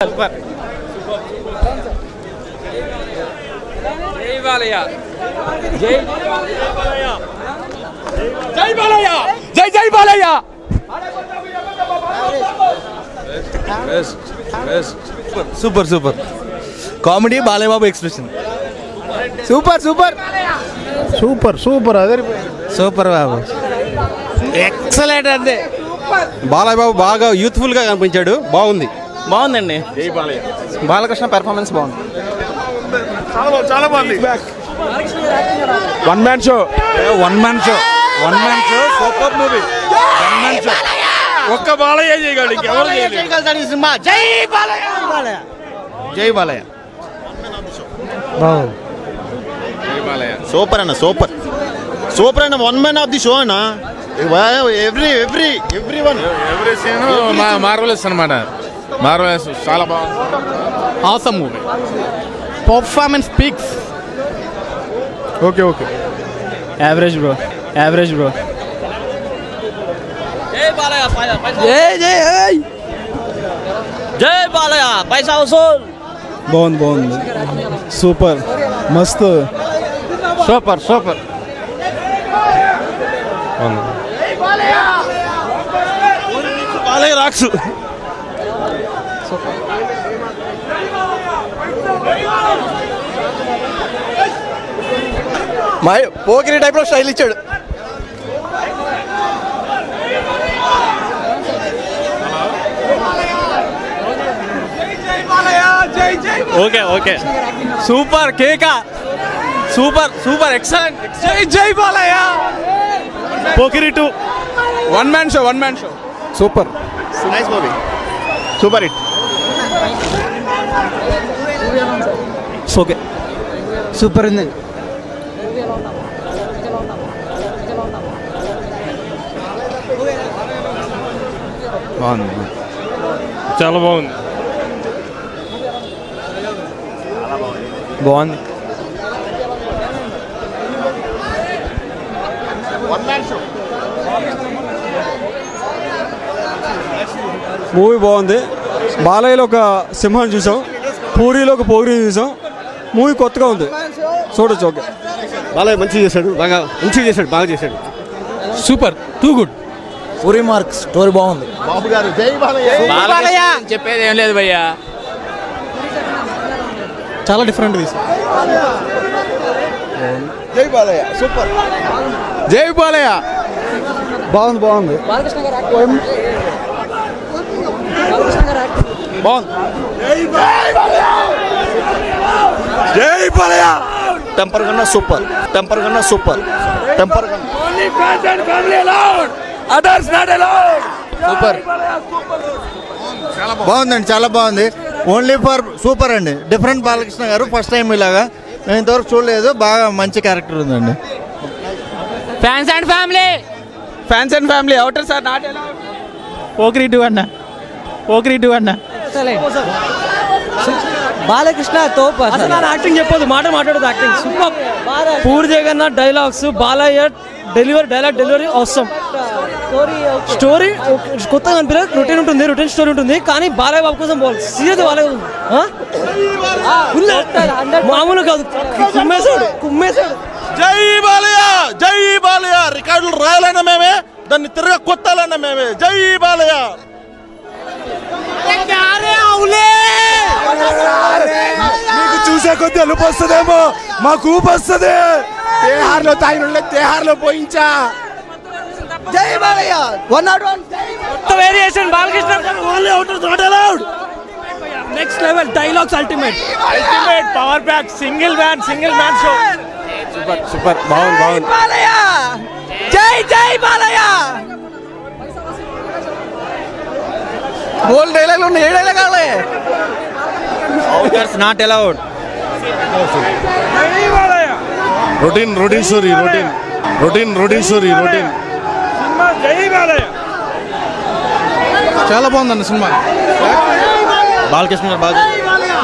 జై బాలయ్య జై జై బాలయ్య జై జై Balayya super super. Comedy Balayyababu expression. Super super. Super super అదే. సూపర్ బాబు. ఎక్సలెంట్ అంతే బాలయ్య బాబు బాగా యూత్ఫుల్గా కనిపించాడు. బాగుంది. బాగుందండి. బాలకృష్ణ పెర్ఫార్మెన్స్ బాగుంది. చాలా బాగుంది one man show one man show one man show super movie one man show ఒక్క బాలయ్య చేయగలడు ఇంకెవరు చేయలేడు సినిమా. జై బాలయ్య! జై బాలయ్య. సూపర్ అన్న సూపర్. సూపర్ అన్న one man of the show అన్న. Every every every one every scene marvelous అనమాట మార్వలెస్ చాలా బాగుంది awesome movie performance peaks okay okay average bro average bro జై జై జై బాలయ్య పైసా వసూల్ బాగుంది బాగుంది సూపర్ మస్తు super super Balayya rocks Pokiri టైప్లో స్టైల్ ఇచ్చాడు. Okay okay. సూపర్ కేక. Super super excellent. జై జై Balayya. Pokiri two. One man show one man show super. Nice movie super hit. Okay super ఉంది. బాగుంది. చాలా బాగుంది. బాగుంది. మూవీ బాగుంది. బాలయ్యలో ఒక సింహాన్ని చూసాం. పూరిలో ఒక పోగిరిని చూసాం. మూవీ కొత్తగా ఉంది. చూడొచ్చు ఓకే. బాలయ్య మంచిగా చేశాడు. బాగా మంచిగా చేశాడు. బాగా చేశాడు. Super. Too good. Puri mark story బాగుంది. బాబు గారు జై బాలయ్య. చెప్పేది ఏం లేదు భయ్యా. చాలా డిఫరెంట్ తీసి జై బాలయ్య సూపర్. జై బాలయ్య. బాగుంది బాగుంది. జై బాలయ్య. టెంపర్ కన్నా సూపర్. టెంపర్ కన్నా సూపర్. టెంపర్ కన్నా. సూపర్ బాగుందండి చాలా బాగుంది. ఓన్లీ ఫర్ సూపర్ అండి. డిఫరెంట్ బాలకృష్ణ గారు ఫస్ట్ టైం ఇలాగా. నేను ఇంతవరకు చూడలేదు బాగా మంచి క్యారెక్టర్ ఉందండి. Fans and family fans and family outer sir not Pokiri two అన్న పోకిరి టూ అన్న బాలకృష్ణ తోపు అసలు. యాక్టింగ్ చెప్పదు మాట మాట్లాడదు acting super. Puri Jagannath dialogues Balayya delivery dialogue delivery అవసరం స్టోరీ కొత్తగా అనిపించదు రొటీన్ ఉంటుంది రొటీన్ స్టోరీ ఉంటుంది కానీ బాలయ్య బాబు కోసం బాల్ సీరియస్ బాలయ్య మామూలు కాదు కుమ్మేశాడు కుమ్మేశాడు. జై బాలయ్య జై బాలయ్య. రికార్డులు రాయాలన్నా మేమే దాన్ని తిరగ కొట్టాలన్నా మేమే. జై బాలయ్య. మీకు చూసే కొద్ది అలుపు వస్తుందేమో మాకు ఊపు వస్తుంది. తేహార్లో తాగిన తేహార్లో పోయించా. జై Balayya one not one variation Balakrishna only outer not allowed next level dialogues ultimate ultimate power back single man single man show super super బాగుంది బాగుంది బాలయ్య జై జై బాలయ్య బోల్ డైలాగ్ ఉన్నాయి ఏ డైలాగ్ కావాలి not allowed routine routine story routine routine routine story routine జై బాలయ్య చాలా బాగుందన్న సినిమా. బాలకృష్ణ గారు బాగా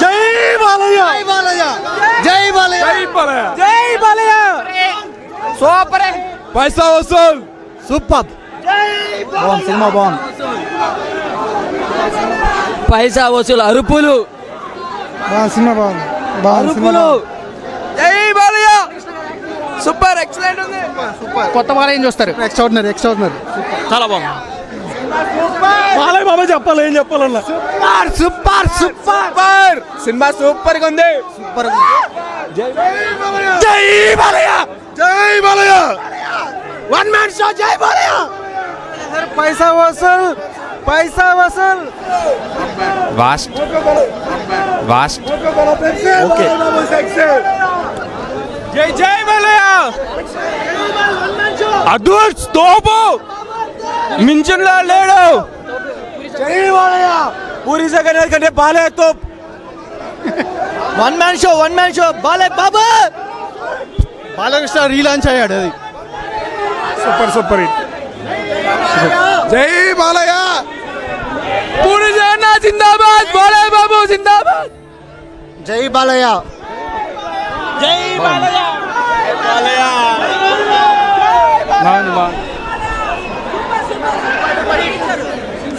జై బాలయ్య. జై బాలయ్య. జై బాలయ్య. జై బాలయ్య. జై బాలయ్య. సూపర్. పైసా వసూల్. సూపర్. బాగుంది సినిమా బాగుంది. పైసా వసూలు అరుపులు. సినిమా బాగుంది. అరుపులు. జై బాలయ్య. సూపర్ ఎక్సలెంట్ ఉంది. కొత్త బాలయ్య ఏం చూస్తారు. ఎక్స్ట్రాడినరీ ఎక్స్ట్రాడినరీ చాలా బాగుంది. బాలయ్య బాబాయ్ చెప్పాలి ఏం చెప్పాలన్నా? సూపర్ సూపర్ సినిమా సూపర్గా ఉంది. జై బాలయ్య! జై బాలయ్య! వన్ మ్యాన్ షో జై బాలయ్య! పైసా వసూల్ పైసా వసూల్. వాస్ట్ వాస్ట్ ఓకే జై జై బాలయ్య! అదూర్ తోపు! మించులా లేడు. జై బాలయ్య. పూరి జగన్నాథ్ కంటే బాలయ్య తో one man show one man show బాలే బాబా! బాలకృష్ణ రీలాంచ్ అయ్యాడు అది. Super super hit. జై బాలయ్య. పూరి జగన్నాథ్ జిందాబాద్ బాలయ్య బాబు జిందాబాద్. జై బాలయ్య. జై బాలయ్య.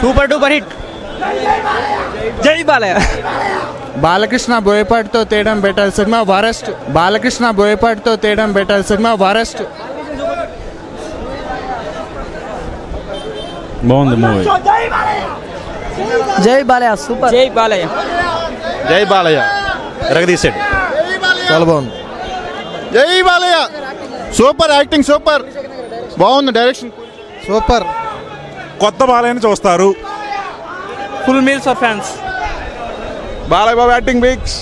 సూపర్ డూపర్ హిట్ జై బాలయ్య బాలకృష్ణ బోయపాటితో తేయడం బెటర్ సినిమా వరస్ట్ బాలకృష్ణ బోయపాటితో తేయడం బెటర్ సినిమా వరస్ట్ బాగుంది మూవీ జై బాలయ్య సూపర్ జై బాలయ్య జై బాలయ్య ఎరగదీసాడు చాలా బాగుంది జై బాలయ్య సూపర్ యాక్టింగ్ సూపర్ బాగుంది డైరెక్షన్ సూపర్ కొత్త బాలయ్యని చూస్తారు. Full meals for fans Balayya Babu acting Biggs.